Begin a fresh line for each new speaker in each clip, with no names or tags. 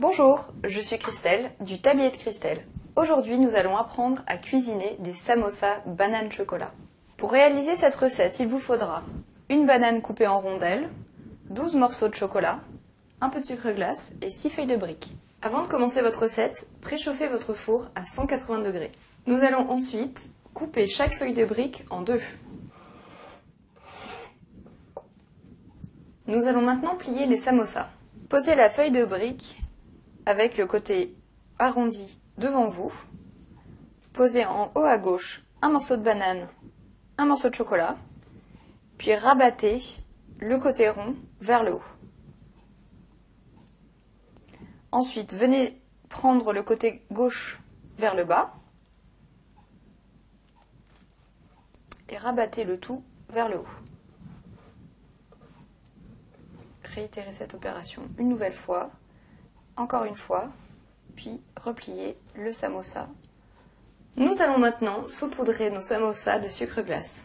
Bonjour, je suis Christelle du Tablier de Christelle. Aujourd'hui, nous allons apprendre à cuisiner des samosas banane chocolat. Pour réaliser cette recette, il vous faudra une banane coupée en rondelles, 12 morceaux de chocolat, un peu de sucre glace et 6 feuilles de briques. Avant de commencer votre recette, préchauffez votre four à 180 degrés. Nous allons ensuite couper chaque feuille de brique en deux. Nous allons maintenant plier les samosas. Posez la feuille de brique avec le côté arrondi devant vous. Posez en haut à gauche un morceau de banane, un morceau de chocolat, puis rabattez le côté rond vers le haut. Ensuite, venez prendre le côté gauche vers le bas et rabattez le tout vers le haut. Réitérez cette opération une nouvelle fois, encore une fois, puis repliez le samosa. Nous allons maintenant saupoudrer nos samosas de sucre glace.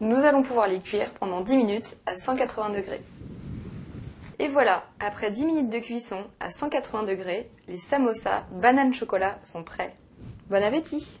Nous allons pouvoir les cuire pendant 10 minutes à 180 degrés. Et voilà, après 10 minutes de cuisson à 180 degrés, les samosas banane chocolat sont prêts. Bon appétit